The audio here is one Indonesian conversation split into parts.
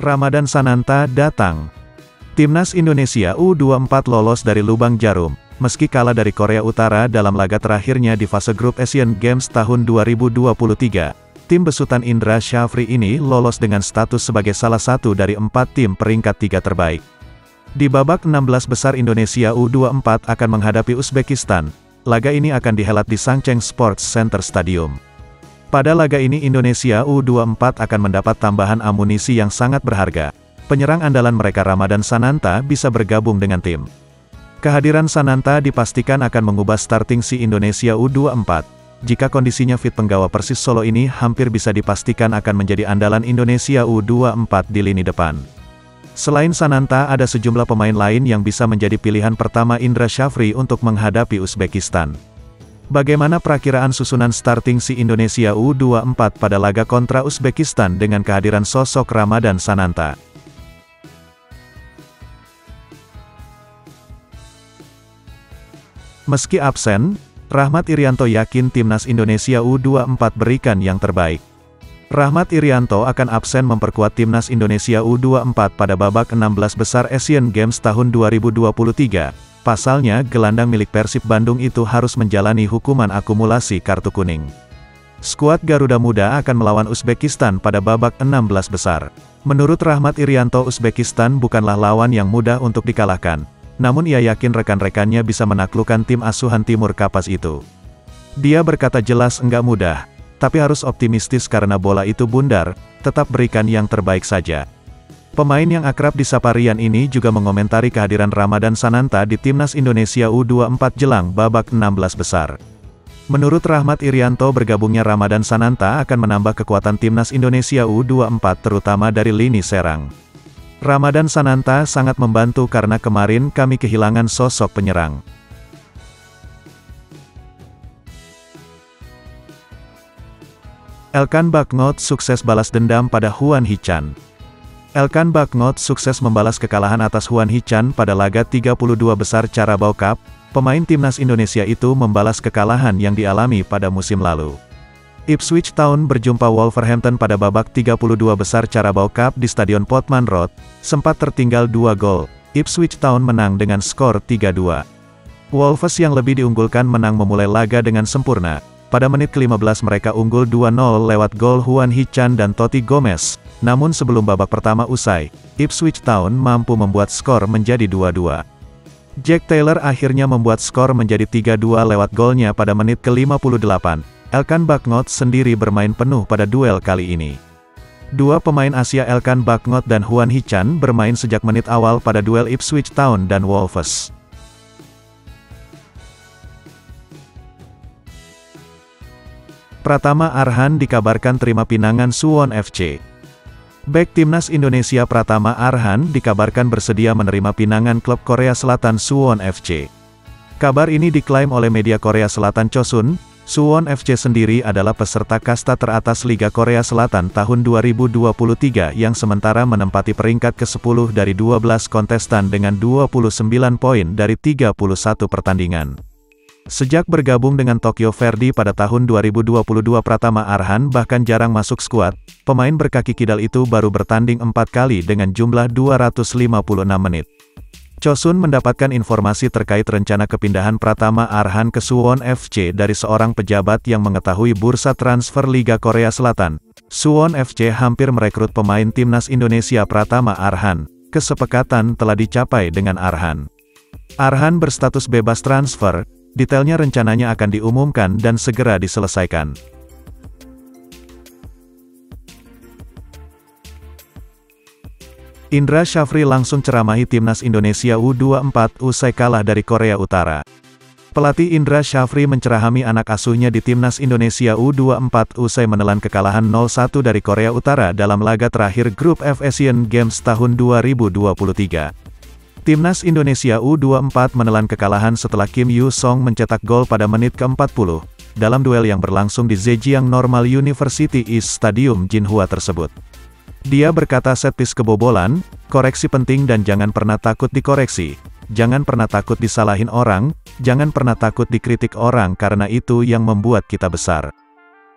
Ramadan Sananta datang. Timnas Indonesia U24 lolos dari lubang jarum, meski kalah dari Korea Utara dalam laga terakhirnya di fase grup Asian Games tahun 2023. Tim besutan Indra Syafri ini lolos dengan status sebagai salah satu dari empat tim peringkat tiga terbaik. Di babak 16 besar Indonesia U24 akan menghadapi Uzbekistan. Laga ini akan dihelat di Sangcheng Sports Center Stadium. Pada laga ini Indonesia U24 akan mendapat tambahan amunisi yang sangat berharga. Penyerang andalan mereka Ramadan Sananta bisa bergabung dengan tim. Kehadiran Sananta dipastikan akan mengubah starting si Indonesia U24. Jika kondisinya fit penggawa Persis Solo ini hampir bisa dipastikan akan menjadi andalan Indonesia U24 di lini depan. Selain Sananta ada sejumlah pemain lain yang bisa menjadi pilihan pertama Indra Syafri untuk menghadapi Uzbekistan. Bagaimana perakiraan susunan starting si Indonesia U24 pada laga kontra Uzbekistan dengan kehadiran sosok Ramadan Sananta? Meski absen, Rahmat Irianto yakin timnas Indonesia U24 berikan yang terbaik. Rahmat Irianto akan absen memperkuat timnas Indonesia U24 pada babak 16 besar Asian Games tahun 2023, Pasalnya, gelandang milik Persib Bandung itu harus menjalani hukuman akumulasi kartu kuning. Skuad Garuda Muda akan melawan Uzbekistan pada babak 16 besar. Menurut Rahmat Irianto Uzbekistan bukanlah lawan yang mudah untuk dikalahkan. Namun ia yakin rekan-rekannya bisa menaklukkan tim asuhan Timur Kapas itu. Dia berkata jelas enggak mudah, tapi harus optimistis karena bola itu bundar, tetap berikan yang terbaik saja. Pemain yang akrab di Saparian ini juga mengomentari kehadiran Ramadan Sananta di Timnas Indonesia U24 jelang babak 16 besar. Menurut Rahmat Irianto bergabungnya Ramadan Sananta akan menambah kekuatan Timnas Indonesia U24 terutama dari lini serang. Ramadan Sananta sangat membantu karena kemarin kami kehilangan sosok penyerang. Elkan Baknot sukses balas dendam pada Huan Hichan. Elkan Baknot sukses membalas kekalahan atas Huan Hichan pada laga 32 besar Carabao Cup, pemain timnas Indonesia itu membalas kekalahan yang dialami pada musim lalu. Ipswich Town berjumpa Wolverhampton pada babak 32 besar Carabao Cup di Stadion Portman Road, sempat tertinggal dua gol, Ipswich Town menang dengan skor 3-2. Wolves yang lebih diunggulkan menang memulai laga dengan sempurna, pada menit ke-15 mereka unggul 2-0 lewat gol Juan Hichan dan Totti Gomez, namun sebelum babak pertama usai, Ipswich Town mampu membuat skor menjadi 2-2. Jack Taylor akhirnya membuat skor menjadi 3-2 lewat golnya pada menit ke-58. Elkan Bakngot sendiri bermain penuh pada duel kali ini. Dua pemain Asia Elkan Bakngot dan Juan Hichan bermain sejak menit awal pada duel Ipswich Town dan Wolves. Pratama Arhan dikabarkan terima pinangan Suwon FC. Back Timnas Indonesia Pratama Arhan dikabarkan bersedia menerima pinangan klub Korea Selatan Suwon FC. Kabar ini diklaim oleh media Korea Selatan Chosun, Suwon FC sendiri adalah peserta kasta teratas Liga Korea Selatan tahun 2023 yang sementara menempati peringkat ke-10 dari 12 kontestan dengan 29 poin dari 31 pertandingan. Sejak bergabung dengan Tokyo Verdy pada tahun 2022 Pratama Arhan bahkan jarang masuk skuad, pemain berkaki kidal itu baru bertanding empat kali dengan jumlah 256 menit. Chosun mendapatkan informasi terkait rencana kepindahan Pratama Arhan ke Suwon FC dari seorang pejabat yang mengetahui bursa transfer Liga Korea Selatan. Suwon FC hampir merekrut pemain timnas Indonesia Pratama Arhan. Kesepakatan telah dicapai dengan Arhan. Arhan berstatus bebas transfer, Detailnya rencananya akan diumumkan dan segera diselesaikan. Indra Syafri langsung ceramahi timnas Indonesia U24 usai kalah dari Korea Utara. Pelatih Indra Syafri mencerahami anak asuhnya di timnas Indonesia U24 usai menelan kekalahan 0-1 dari Korea Utara dalam laga terakhir grup F Asian Games tahun 2023. Timnas Indonesia U24 menelan kekalahan setelah Kim Yu Song mencetak gol pada menit ke-40, dalam duel yang berlangsung di Zhejiang Normal University East Stadium Jinhua tersebut. Dia berkata setis kebobolan, koreksi penting dan jangan pernah takut dikoreksi, jangan pernah takut disalahin orang, jangan pernah takut dikritik orang karena itu yang membuat kita besar.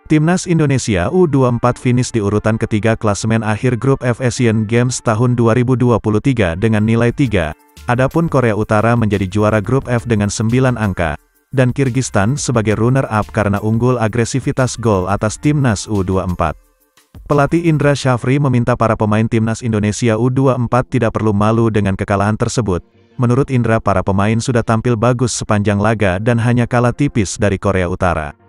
Timnas Indonesia U24 finish di urutan ketiga klasemen akhir grup F Asian Games tahun 2023 dengan nilai 3. Adapun Korea Utara menjadi juara grup F dengan 9 angka, dan Kirgistan sebagai runner-up karena unggul agresivitas gol atas Timnas U24. Pelatih Indra Syafri meminta para pemain Timnas Indonesia U24 tidak perlu malu dengan kekalahan tersebut. Menurut Indra para pemain sudah tampil bagus sepanjang laga dan hanya kalah tipis dari Korea Utara.